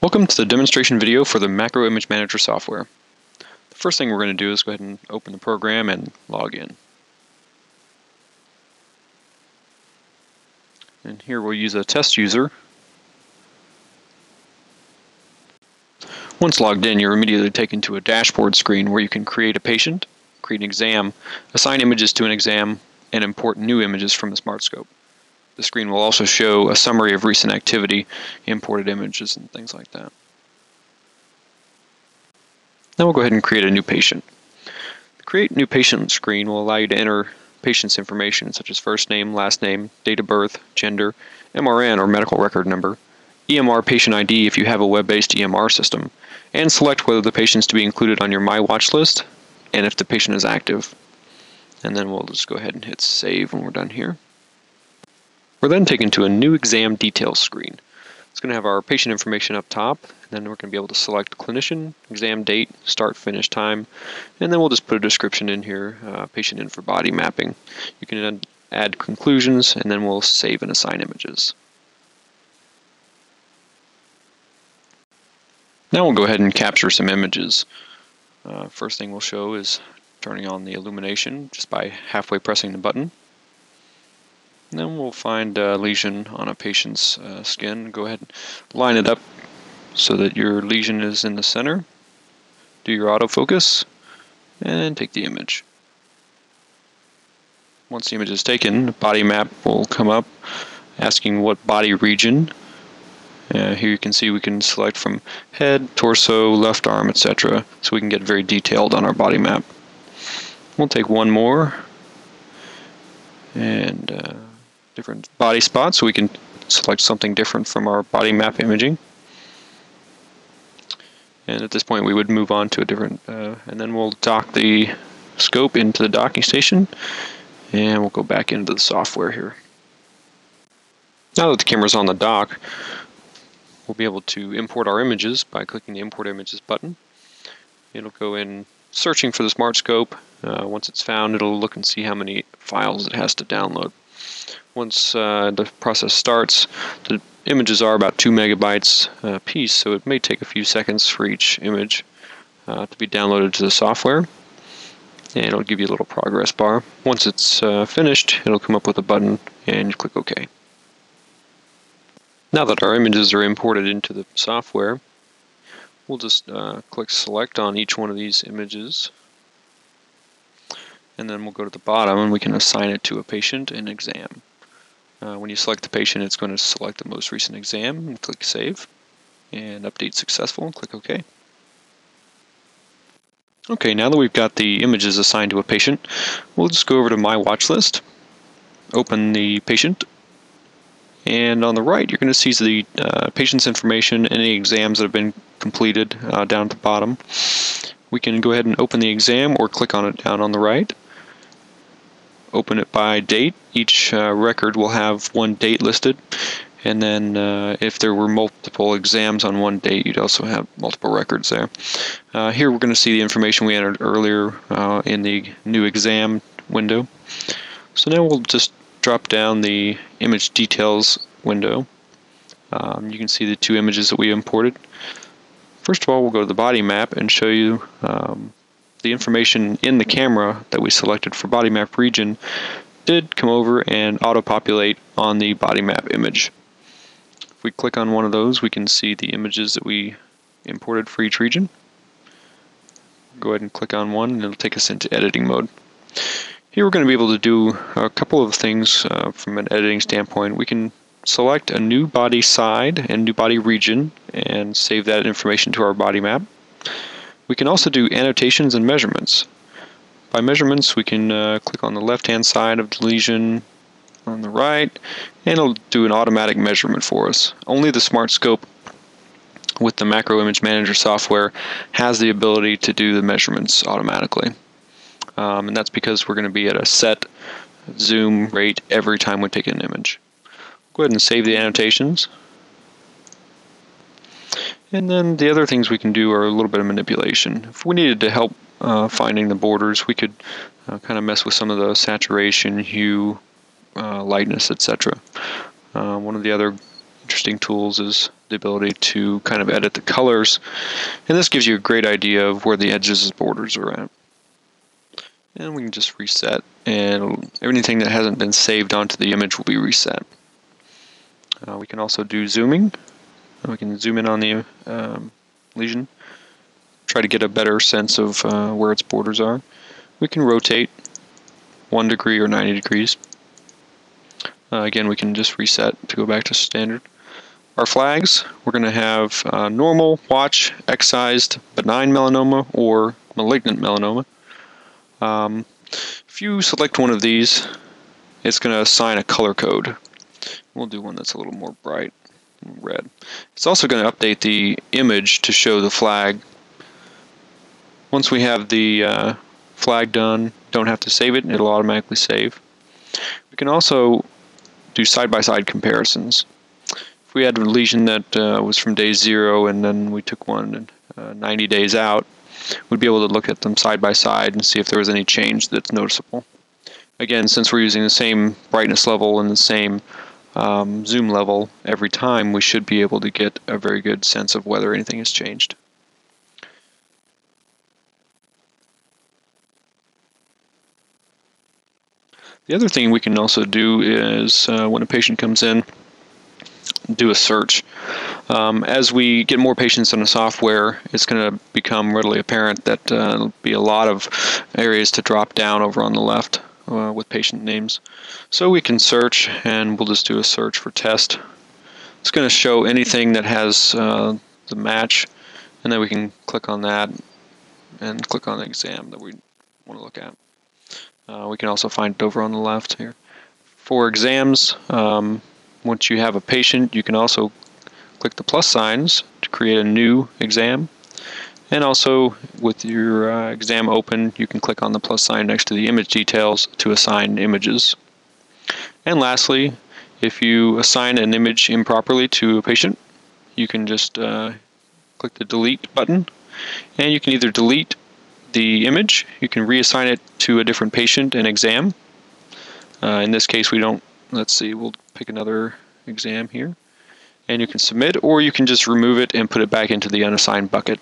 Welcome to the demonstration video for the Macro Image Manager software. The first thing we're going to do is go ahead and open the program and log in. And here we'll use a test user. Once logged in, you're immediately taken to a dashboard screen where you can create a patient, create an exam, assign images to an exam, and import new images from the SmartScope. The screen will also show a summary of recent activity, imported images, and things like that. Now we'll go ahead and create a new patient. The Create New Patient screen will allow you to enter patient's information such as first name, last name, date of birth, gender, MRN or medical record number, EMR patient ID if you have a web-based EMR system, and select whether the patient is to be included on your My Watch list and if the patient is active. And then we'll just go ahead and hit save when we're done here. We're then taken to a new exam details screen. It's going to have our patient information up top, and then we're going to be able to select clinician, exam date, start, finish time, and then we'll just put a description in here, uh, patient info body mapping. You can add conclusions, and then we'll save and assign images. Now we'll go ahead and capture some images. Uh, first thing we'll show is turning on the illumination just by halfway pressing the button. Then we'll find a lesion on a patient's uh, skin. Go ahead and line it up so that your lesion is in the center. Do your autofocus and take the image. Once the image is taken, body map will come up asking what body region. Uh, here you can see we can select from head, torso, left arm, etc. So we can get very detailed on our body map. We'll take one more and uh, different body spots so we can select something different from our body map imaging. And at this point we would move on to a different, uh, and then we'll dock the scope into the docking station and we'll go back into the software here. Now that the camera's on the dock, we'll be able to import our images by clicking the Import Images button. It'll go in searching for the Smart Scope. Uh, once it's found, it'll look and see how many files it has to download. Once uh, the process starts, the images are about 2 megabytes a uh, piece, so it may take a few seconds for each image uh, to be downloaded to the software. And it'll give you a little progress bar. Once it's uh, finished, it'll come up with a button and you click OK. Now that our images are imported into the software, we'll just uh, click select on each one of these images and then we'll go to the bottom and we can assign it to a patient and exam. Uh, when you select the patient, it's going to select the most recent exam and click Save. And Update Successful and click OK. Okay, now that we've got the images assigned to a patient, we'll just go over to My Watch List, open the patient, and on the right you're going to see the uh, patient's information, and any exams that have been completed uh, down at the bottom. We can go ahead and open the exam or click on it down on the right open it by date. Each uh, record will have one date listed. And then uh, if there were multiple exams on one date, you'd also have multiple records there. Uh, here we're going to see the information we entered earlier uh, in the new exam window. So now we'll just drop down the image details window. Um, you can see the two images that we imported. First of all, we'll go to the body map and show you um, the information in the camera that we selected for body map region did come over and auto-populate on the body map image. If we click on one of those, we can see the images that we imported for each region. Go ahead and click on one and it'll take us into editing mode. Here we're going to be able to do a couple of things uh, from an editing standpoint. We can select a new body side and new body region and save that information to our body map. We can also do annotations and measurements. By measurements, we can uh, click on the left-hand side of the lesion on the right, and it'll do an automatic measurement for us. Only the Smart Scope with the Macro Image Manager software has the ability to do the measurements automatically. Um, and that's because we're going to be at a set zoom rate every time we take an image. Go ahead and save the annotations. And then the other things we can do are a little bit of manipulation. If we needed to help uh, finding the borders, we could uh, kind of mess with some of the saturation, hue, uh, lightness, etc. Uh, one of the other interesting tools is the ability to kind of edit the colors. And this gives you a great idea of where the edges and borders are at. And we can just reset and anything that hasn't been saved onto the image will be reset. Uh, we can also do zooming. We can zoom in on the um, lesion, try to get a better sense of uh, where its borders are. We can rotate 1 degree or 90 degrees. Uh, again, we can just reset to go back to standard. Our flags, we're going to have uh, normal, watch, excised, benign melanoma, or malignant melanoma. Um, if you select one of these, it's going to assign a color code. We'll do one that's a little more bright red. It's also going to update the image to show the flag. Once we have the uh, flag done, don't have to save it, it'll automatically save. We can also do side-by-side -side comparisons. If we had a lesion that uh, was from day zero and then we took one uh, 90 days out, we'd be able to look at them side by side and see if there was any change that's noticeable. Again, since we're using the same brightness level and the same um, zoom level every time, we should be able to get a very good sense of whether anything has changed. The other thing we can also do is uh, when a patient comes in, do a search. Um, as we get more patients in the software, it's going to become readily apparent that uh, there'll be a lot of areas to drop down over on the left uh, with patient names. So we can search, and we'll just do a search for test. It's going to show anything that has uh, the match, and then we can click on that and click on the exam that we want to look at. Uh, we can also find it over on the left here. For exams, um, once you have a patient, you can also click the plus signs to create a new exam. And also, with your uh, exam open, you can click on the plus sign next to the image details to assign images. And lastly, if you assign an image improperly to a patient, you can just uh, click the delete button. And you can either delete the image, you can reassign it to a different patient and exam. Uh, in this case, we don't, let's see, we'll pick another exam here. And you can submit, or you can just remove it and put it back into the unassigned bucket.